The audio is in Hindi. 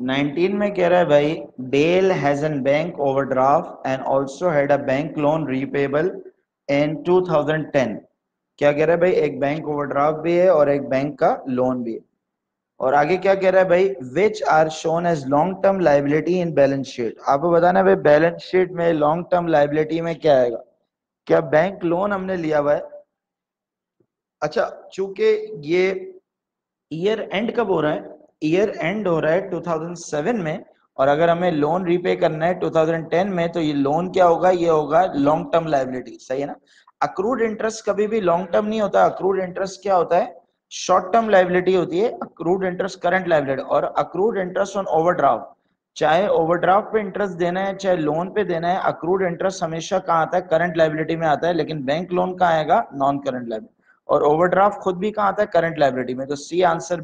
19 में कह रहा है, भाई Dale has an bank overdraft and also had a bank loan repayable in 2010 क्या कह रहा है, भाई, एक बैंक ओवरड्राफ्ट भी है और एक बैंक का लोन भी है. और आगे क्या कह रहा है, भाई which are shown as long term liability in balance sheet आपको बताना भाई बैलेंस शीट में लॉन्ग टर्म लाइबिलिटी में क्या आएगा? क्या बैंक लोन हमने लिया हुआ है? अच्छा चूँकि ये ईयर एंड कब हो रहा है? ईयर एंड हो रहा है 2007 में, और अगर हमें लोन रीपे करना है 2010 में तो ये लोन क्या होगा? ये होगा लॉन्ग टर्म लाइबिलिटी सही है ना? अक्रूड इंटरेस्ट कभी भी लॉन्ग टर्म नहीं होता। अक्रूड इंटरेस्ट क्या होता है? शॉर्ट टर्म लाइबिलिटी होती है अक्रूड इंटरेस्ट करंट लाइबिलिटी और अक्रूड इंटरेस्ट ऑन ओवरड्राफ्ट चाहे ओवरड्राफ्ट पे इंटरेस्ट देना है, चाहे लोन पे देना है अक्रूड इंटरेस्ट हमेशा कहाँ आता है? करंट लाइबिलिटी में आता है, लेकिन बैंक लोन कहाँ आएगा? नॉन करंट लाइबिलिटी और ओवरड्राफ्ट खुद भी कहाँ आता है? करंट लाइबिलिटी में। तो सी आंसर